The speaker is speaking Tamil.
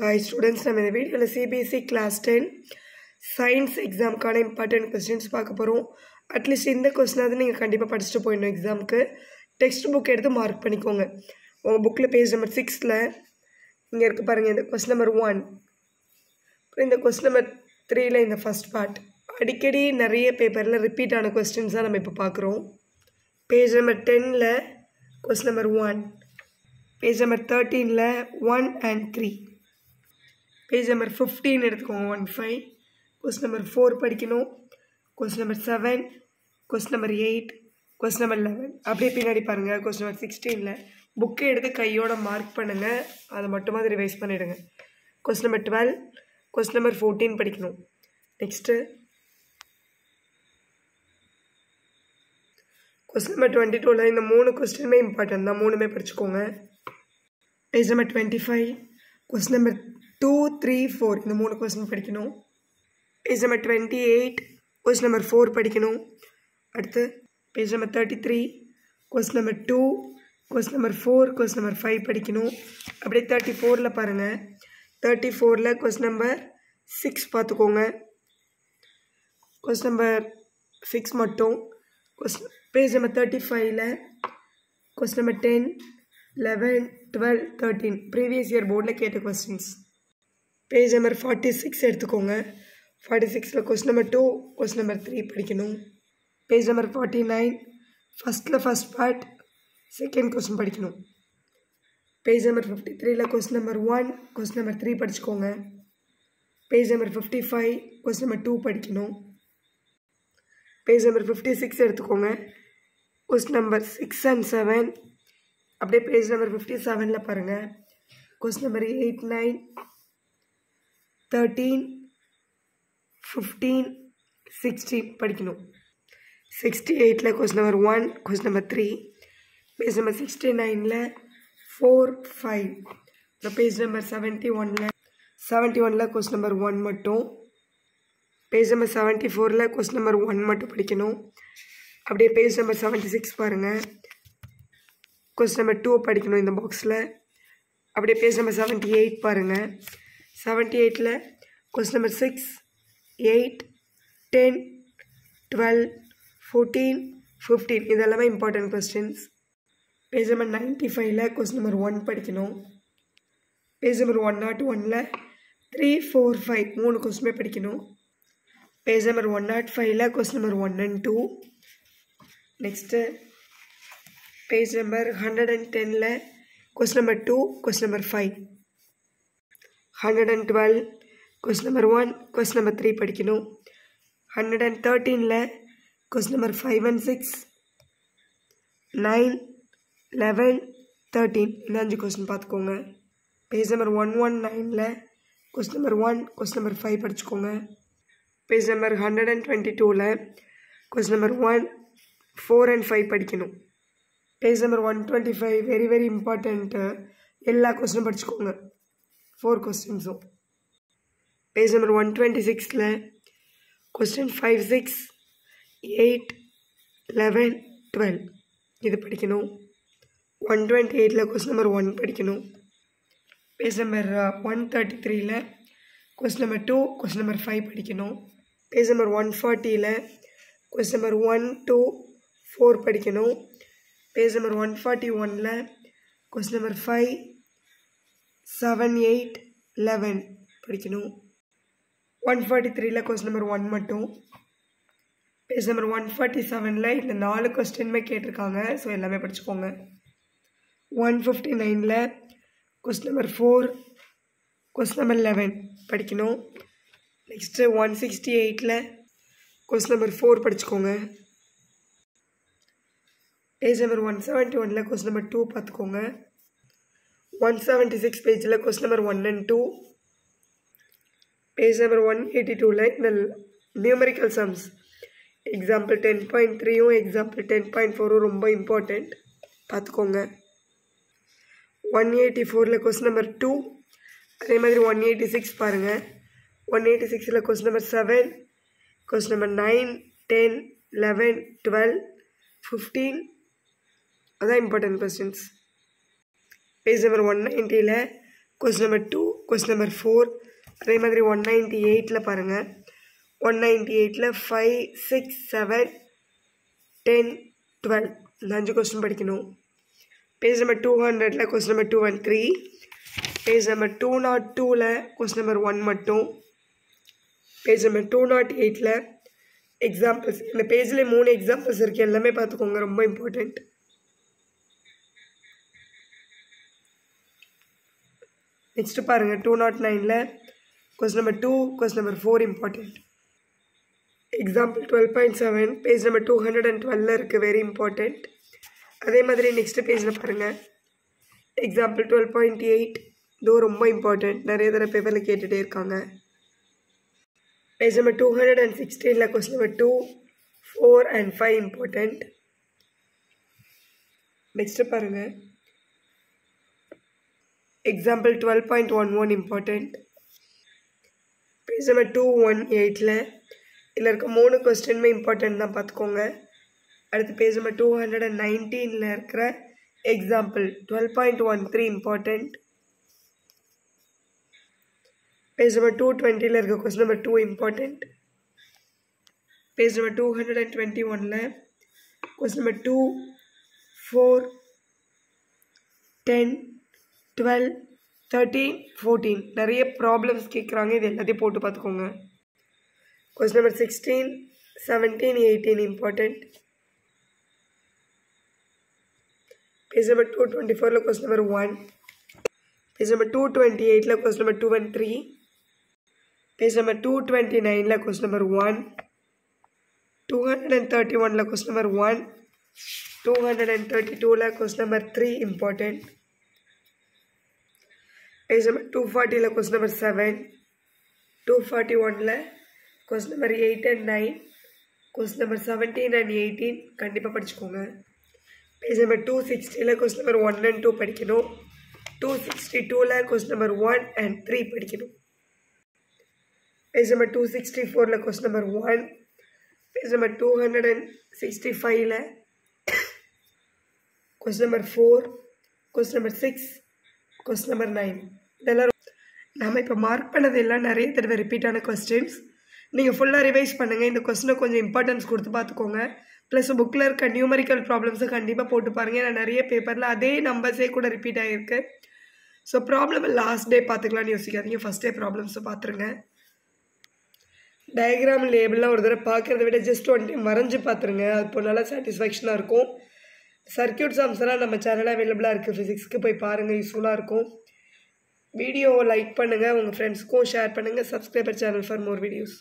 ஹாய் ஸ்டூடெண்ட்ஸ் நம்ம இந்த வீடியோவில் சிபிஎஸ்சி கிளாஸ் டென் சயின்ஸ் எக்ஸாமுக்கான இம்பார்ட்டன்ட் கொஸ்டின்ஸ் பார்க்க போகிறோம் அட்லீஸ்ட் இந்த கொஸ்டினாவது நீங்கள் கண்டிப்பாக படிச்சுட்டு போயிடணும் எக்ஸாமுக்கு டெக்ஸ்ட் புக் எடுத்து மார்க் பண்ணிக்கோங்க. உங்கள் புக்கில் பேஜ் நம்பர் சிக்ஸில் இங்கே இருக்குது பாருங்கள் இந்த கொஸ்டின் நம்பர் ஒன் அப்புறம் இந்த கொஸ்டின் நம்பர் த்ரீயில் இந்த ஃபஸ்ட் பார்ட் அடிக்கடி நிறைய பேப்பரில் ரிப்பீட் ஆன கொஸ்டின்ஸ் தான் நம்ம இப்போ பார்க்குறோம். பேஜ் நம்பர் டென்னில் question number one page number தேர்ட்டீனில் one and three page number fifteen எடுத்துக்கோங்க one five question number four படிக்கணும். Question number seven question number eight question number eleven அப்படியே பின்னாடி பாருங்கள் கொஸ்டின் நம்பர் சிக்ஸ்டீனில் புக்கை எடுத்து கையோட மார்க் பண்ணுங்கள் அதை மட்டுமாவது ரிவைஸ் பண்ணிவிடுங்க question number twelve question number fourteen படிக்கணும். நெக்ஸ்ட்டு கொஸ்டின் நம்பர் டுவெண்ட்டி டூவில் இந்த மூணு கொஸ்டினுமே இம்பார்ட்டன்ட் தான். மூணுமே படிச்சுக்கோங்க. Page number twenty five question number two three four இந்த மூணு கொஸ்டின் படிக்கணும். Page number twenty eight question number four படிக்கணும். அடுத்து page number thirty three question number two question number four question number five படிக்கணும். அப்படியே தேர்ட்டி ஃபோரில் பாருங்கள் தேர்ட்டி ஃபோரில் கொஸ்டின் நம்பர் சிக்ஸ் பார்த்துக்கோங்க. கொஸ்டின் நம்பர் சிக்ஸ் மட்டும். கொஸ்டின் பேஜ் நம்பர் தேர்ட்டி ஃபைவ்ல question number ten eleven twelve thirteen previous year போர்டில் கேட்ட questions page number forty six எடுத்துக்கோங்க. ஃபார்ட்டி சிக்ஸில் question number two question number three படிக்கணும். பேஜ் நம்பர் ஃபார்ட்டி நைன் ஃபஸ்ட்டில் ஃபஸ்ட் பார்ட் செகண்ட் கொஸ்டின் படிக்கணும். பேஜ் நம்பர் ஃபிஃப்டி த்ரீல question number one question number three படிச்சுக்கோங்க. Page number fifty five question number two படிக்கணும். பேஜ் நம்பர் ஃபிஃப்டி சிக்ஸ் எடுத்துக்கோங்க. Question number six and seven அப்படியே பேஜ் நம்பர் ஃபிஃப்டி செவனில் பாருங்கள் question number eight nine thirteen fifteen sixty படிக்கணும். சிக்ஸ்டி எயிட்டில் question number one question number three page number sixty நைனில் ஃபோர் ஃபைவ் அப்புறம் பேஜ் நம்பர் செவன்ட்டி ஒனில் செவன்ட்டி ஒனில் கொஸ்டின் நம்பர் ஒன் மட்டும். பேஜ் நம்பர் செவன்ட்டி ஃபோரில் கொஸ்டின் நம்பர் ஒன் மட்டும் படிக்கணும். அப்படியே பேஜ் நம்பர் செவன்ட்டி சிக்ஸ் பாருங்கள் கொஸ்டின் நம்பர் டூ படிக்கணும் இந்த பாக்ஸில் அப்படியே பேஜ் நம்பர் செவன்ட்டி எயிட் பாருங்கள் செவன்ட்டி எயிட்டில் question number six eight ten twelve fourteen fifteen இதெல்லாமே important questions page number ninety ஃபைவ்ல கொஸ்டின் நம்பர் ஒன் படிக்கணும். பேஜ் நம்பர் ஒன் நாட் ஒனில் த்ரீ ஃபோர் ஃபைவ் மூணு கொஸ்டினுமே படிக்கணும். பேஜ் நம்பர் ஒன் நாட் ஃபைவ்ல question number one and two next page number hundred and Daniil question number two question number five hundred and twelve question number one question number three படிக்கணும். Hundred and தேர்ட்டீனில் question number five and six nine eleven thirteen இந்த அஞ்சு கொஸ்டின் பார்த்துக்கோங்க. பேஜ் நம்பர் ஒன் ஒன் நைனில் question number one question number five படிச்சுக்கோங்க. Page number hundred and twenty டூவில் question number one four and five படிக்கணும். Page number one twenty five very very important எல்லா கொஸ்டினும் படிச்சுக்கோங்க. ஃபோர் கொஸ்டின்ஸும் பேஜ் நம்பர் ஒன் டுவெண்ட்டி சிக்ஸில் question five six eight eleven twelve இது படிக்கணும். ஒன் டுவெண்ட்டி எயிட்டில் கொஸ்டின் நம்பர் ஒன் படிக்கணும். பேஜ் நம்பர் ஒன் தேர்ட்டி த்ரீயில் question number two question number five படிக்கணும். Page number one ஃபார்ட்டியில் question number one two four படிக்கணும். பேஜ் நம்பர் ஒன் ஃபார்ட்டி ஒனில் question number five seven eight eleven படிக்கணும். ஒன் ஃபார்ட்டி த்ரீல கொஸ்டின் நம்பர் ஒன் மட்டும். பேஜ் நம்பர் ஒன் ஃபார்ட்டி செவனில் இந்த நாலு கொஸ்டின்மே கேட்டிருக்காங்க. ஸோ எல்லாமே படிச்சுக்கோங்க. ஒன் ஃபிஃப்டி நைனில் question number four question number eleven படிக்கணும். நெக்ஸ்ட்டு ஒன் சிக்ஸ்டி எயிட்டில் கொஸ்டின் நம்பர் ஃபோர் படிச்சுக்கோங்க. பேஜ் நம்பர் ஒன் செவன்ட்டி ஒனில் கொஸ்டின் நம்பர் டூ பார்த்துக்கோங்க. ஒன் செவன்ட்டி சிக்ஸ் பேஜில் question number one and two page number one eighty டூவில் இந்த numerical sums example ten point த்ரீயும் எக்ஸாம்பிள் டென் பாயிண்ட் ஃபோரும் ரொம்ப இம்பார்ட்டண்ட் பார்த்துக்கோங்க. ஒன் எயிட்டி ஃபோரில் கொஸ்டின் நம்பர் டூ அதே மாதிரி ஒன் எயிட்டி சிக்ஸ் பாருங்கள் ஒன் எயிட்டி சிக்ஸில் question number seven question number nine ten eleven twelve fifteen அதான் important questions page number one நைன்ட்டியில் question number two question number four அதே மாதிரி ஒன் நைன்ட்டி எயிட்டில் பாருங்கள் ஒன் நைன்ட்டி எயிட்டில் five six seven ten twelve இந்த அஞ்சு கொஸ்டின் படிக்கணும். பேஜ் நம்பர் டூ ஹண்ட்ரடில் question number two and three page number two naught டூவில் கொஸ்டின் நம்பர் ஒன் மட்டும். பேஜ் நம்பர் டூ நாட் எயிட்டில் எக்ஸாம்பிள்ஸ் இந்த பேஜில் மூணு எக்ஸாம்பிள்ஸ் இருக்குது எல்லாமே பார்த்துக்கோங்க. ரொம்ப இம்பார்ட்டண்ட் நெக்ஸ்ட்டு பாருங்கள் டூ நாட் நைனில் question number two question number four important example twelve point seven page number two hundred and டுவெல்ல இருக்குது வெரி இம்பார்ட்டண்ட் அதே மாதிரி நெக்ஸ்ட்டு பேஜில் பாருங்கள் எக்ஸாம்பிள் டுவெல் பாயிண்ட் எயிட் இதோ ரொம்ப இம்பார்ட்டண்ட் நிறைய தடவை பேப்பரில் கேட்டுகிட்டே இருக்காங்க. Page number two hundred and சிக்ஸ்டீனில் question number two four and five important next பாருங்கள் example twelve point one one important page number two one எயிட்டில் இதில் இருக்க மூணு கொஸ்டினுமே இம்பார்ட்டன்ட் தான் பார்த்துக்கோங்க. அடுத்து page number two hundred and நைன்டீனில் இருக்கிற example twelve point one three important page number two டுவெண்ட்டியில் இருக்க question number two important page number two hundred and twenty ஒனில் question number two four ten twelve thirteen fourteen நிறைய ப்ராப்ளம்ஸ் கேட்குறாங்க இது எல்லாத்தையும் போட்டு பார்த்துக்கோங்க. Question number sixteen seventeen eighteen important page number two twenty ஃபோரில் question number one page number two twenty எயிட்டில் question number two and three page number two twenty நைனில் question number one two hundred and thirty ஒனில் question number one two hundred and thirty டூவில் question number three important page number two ஃபார்ட்டியில் question number seven two forty ஒனில் question number eight and nine question number seventeen and eighteen கண்டிப்பாக படிச்சுக்கோங்க. Page number two சிக்ஸ்டியில் question number one and two படிக்கணும். டூ சிக்ஸ்டி டூவில் question number one and three படிக்கணும். பேஜ் நம்பர் டூ சிக்ஸ்டி ஃபோரில் question number one page number two hundred and sixty ஃபைவ்ல question number four question number six question number nine இதெல்லாம் நம்ம இப்போ மார்க் பண்ணது எல்லாம் நிறைய தடவை ரிப்பீட்டான கொஸ்டின்ஸ் நீங்கள் ஃபுல்லாக ரிவைஸ் பண்ணுங்கள் இந்த கொஸ்டினை கொஞ்சம் இம்பார்ட்டன்ஸ் கொடுத்து பார்த்துக்கோங்க. ப்ளஸ் புக்கில் இருக்க நியூமரிக்கல் ப்ராப்ளம்ஸை கண்டிப்பாக போட்டு பாருங்கள் ஏன்னா நிறைய பேப்பரில் அதே நம்பர்ஸே கூட ரிப்பீட் ஆகிருக்கு ஸோ ப்ராப்ளம் லாஸ்ட் டே பார்த்துக்கலாம்னு யோசிக்காதீங்க. ஃபஸ்ட் டே ப்ராப்ளம்ஸை பார்த்துருங்க. டயக்ராம் லேபிளெலாம் ஒரு தடவை பார்க்குறத விட ஜஸ்ட் ஒன் டைம் வரைஞ்சி பார்த்துருங்க. அப்போ நல்லா சாட்டிஸ்ஃபேக்ஷனாக இருக்கும். சர்க்கியூட் சாம்ஸ்லாம் நம்ம சேனலில் அவைலபிளாக இருக்குது ஃபிசிக்ஸ்க்கு போய் பாருங்கள் யூஸ்ஃபுல்லாக இருக்கும். வீடியோவை லைக் பண்ணுங்கள் உங்கள் ஃப்ரெண்ட்ஸ்க்கும் ஷேர் பண்ணுங்கள் subscriber channel for more videos